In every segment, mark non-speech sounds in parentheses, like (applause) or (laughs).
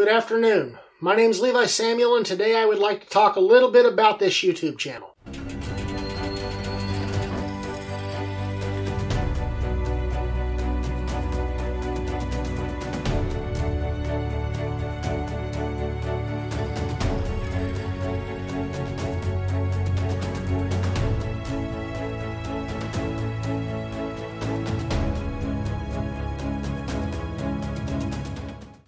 Good afternoon. My name is Levi Samuel, and today I would like to talk a little bit about this YouTube channel.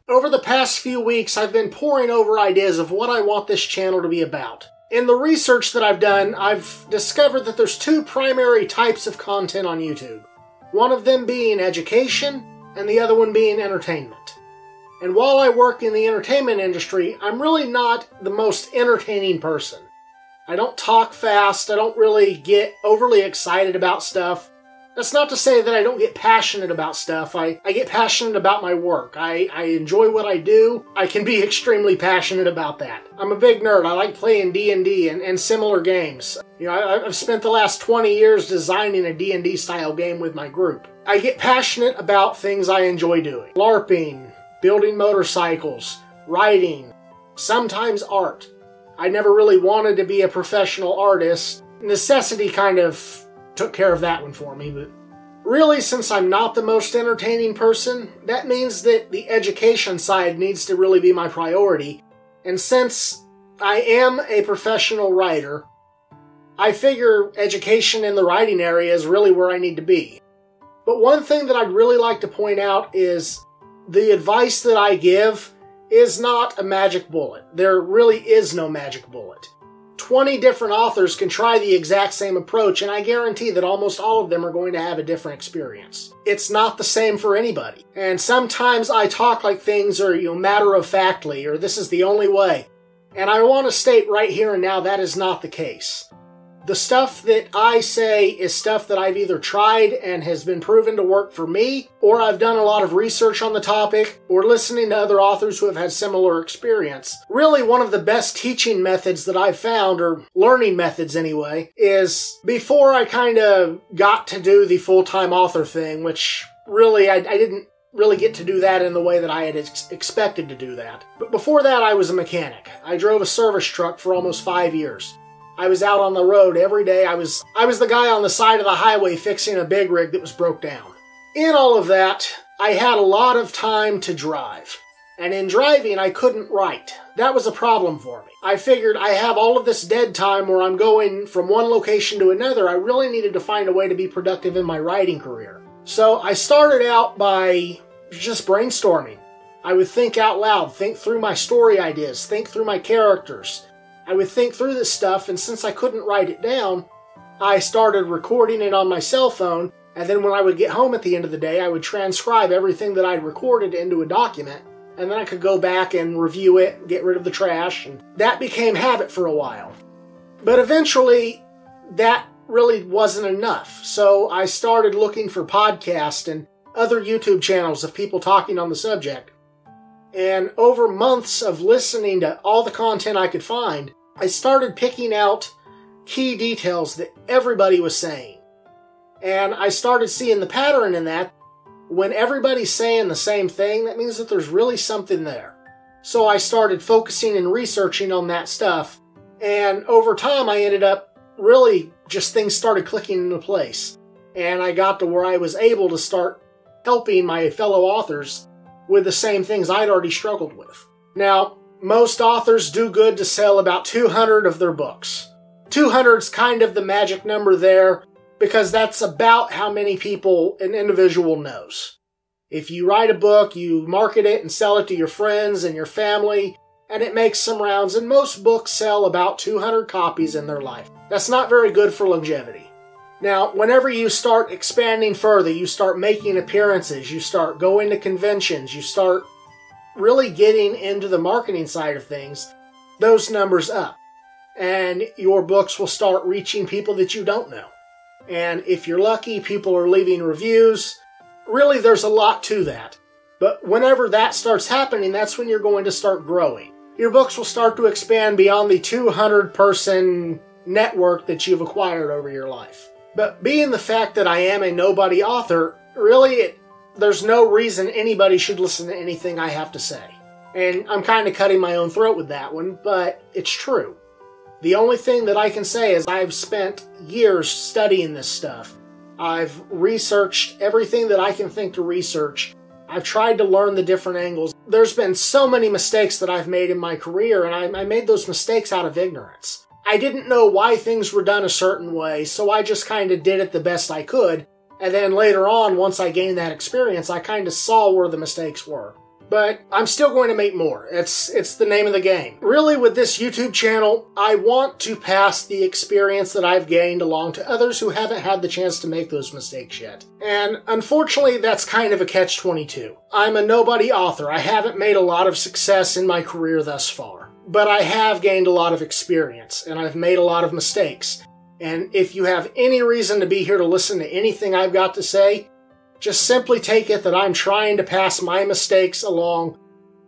Over the past few weeks, I've been poring over ideas of what I want this channel to be about. In the research that I've done, I've discovered that there's two primary types of content on YouTube. One of them being education, and the other one being entertainment. And while I work in the entertainment industry, I'm really not the most entertaining person. I don't talk fast, I don't really get overly excited about stuff, that's not to say that I don't get passionate about stuff. I, I get passionate about my work. I, I enjoy what I do. I can be (laughs) extremely passionate about that. I'm a big nerd. I like playing D&D and, and similar games. You know, I, I've spent the last 20 years designing a D&D style game with my group. I get passionate about things I enjoy doing. LARPing, building motorcycles, writing, sometimes art. I never really wanted to be a professional artist. Necessity kind of took care of that one for me. But really, since I'm not the most entertaining person, that means that the education side needs to really be my priority. And since I am a professional writer, I figure education in the writing area is really where I need to be. But one thing that I'd really like to point out is the advice that I give is not a magic bullet. There really is no magic bullet. 20 different authors can try the exact same approach, and I guarantee that almost all of them are going to have a different experience. It's not the same for anybody. And sometimes I talk like things are, you know, matter of factly, or this is the only way. And I want to state right here and now that is not the case. The stuff that I say is stuff that I've either tried and has been proven to work for me, or I've done a lot of research on the topic, or listening to other authors who have had similar experience. Really, one of the best teaching methods that I've found, or learning methods anyway, is before I kind of got to do the full time author thing, which really I, I didn't really get to do that in the way that I had ex- expected to do that. But before that, I was a mechanic. I drove a service truck for almost five years. I was out on the road every day. I was I was the guy on the side of the highway fixing a big rig that was broke down. In all of that, I had a lot of time to drive. And in driving, I couldn't write. That was a problem for me. I figured I have all of this dead time where I'm going from one location to another. I really needed to find a way to be productive in my writing career. So I started out by just brainstorming. I would think out loud, think through my story ideas, think through my characters, I would think through this stuff, and since I couldn't write it down, I started recording it on my cell phone, and then when I would get home at the end of the day, I would transcribe everything that I'd recorded into a document, and then I could go back and review it, get rid of the trash, and that became habit for a while. But eventually, that really wasn't enough, so I started looking for podcasts and other YouTube channels of people talking on the subject. And over months of listening to all the content I could find, I started picking out key details that everybody was saying. And I started seeing the pattern in that. When everybody's saying the same thing, that means that there's really something there. So I started focusing and researching on that stuff. And over time, I ended up really just things started clicking into place. And I got to where I was able to start helping my fellow authors with the same things I'd already struggled with. Now, most authors do good to sell about 200 of their books. 200's kind of the magic number there because that's about how many people an individual knows. If you write a book, you market it and sell it to your friends and your family, and it makes some rounds, and most books sell about 200 copies in their life. That's not very good for longevity. Now, whenever you start expanding further, you start making appearances, you start going to conventions, you start really getting into the marketing side of things, those numbers up. And your books will start reaching people that you don't know. And if you're lucky, people are leaving reviews. Really, there's a lot to that. But whenever that starts happening, that's when you're going to start growing. Your books will start to expand beyond the 200 person network that you've acquired over your life. But being the fact that I am a nobody author, really, it, there's no reason anybody should listen to anything I have to say. And I'm kind of cutting my own throat with that one, but it's true. The only thing that I can say is I've spent years studying this stuff. I've researched everything that I can think to research. I've tried to learn the different angles. There's been so many mistakes that I've made in my career, and I, I made those mistakes out of ignorance. I didn't know why things were done a certain way, so I just kind of did it the best I could. And then later on, once I gained that experience, I kind of saw where the mistakes were but I'm still going to make more. It's it's the name of the game. Really with this YouTube channel, I want to pass the experience that I've gained along to others who haven't had the chance to make those mistakes yet. And unfortunately, that's kind of a catch-22. I'm a nobody author. I haven't made a lot of success in my career thus far, but I have gained a lot of experience and I've made a lot of mistakes. And if you have any reason to be here to listen to anything I've got to say, just simply take it that I'm trying to pass my mistakes along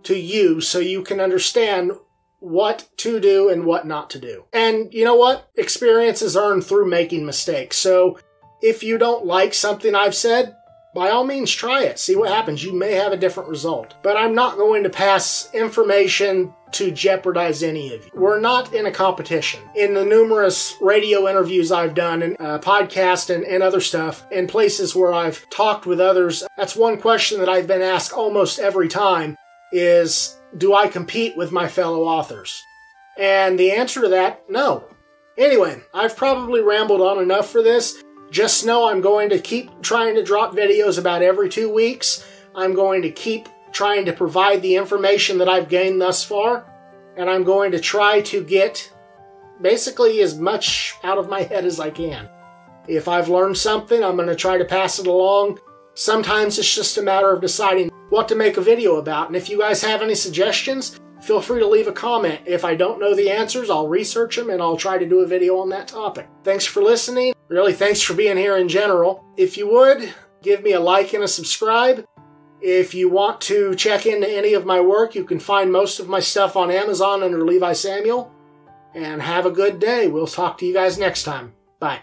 to you so you can understand what to do and what not to do. And you know what? Experience is earned through making mistakes. So if you don't like something I've said, by all means try it. See what happens. You may have a different result. But I'm not going to pass information to jeopardize any of you. We're not in a competition. In the numerous radio interviews I've done and uh, podcast and, and other stuff, and places where I've talked with others, that's one question that I've been asked almost every time is, do I compete with my fellow authors? And the answer to that, no. Anyway, I've probably rambled on enough for this. Just know I'm going to keep trying to drop videos about every two weeks. I'm going to keep trying to provide the information that I've gained thus far, and I'm going to try to get basically as much out of my (laughs) head as I can. If I've learned something, I'm going to try to pass it along. Sometimes it's just a matter of deciding what to make a video about, and if you guys have any suggestions, feel free to leave a comment. If I don't know the answers, I'll research them and I'll try to do a video on that topic. Thanks for listening. Really, thanks for being here in general. If you would, give me a like and a subscribe. If you want to check into any of my work, you can find most of my stuff on Amazon under Levi Samuel. And have a good day. We'll talk to you guys next time. Bye.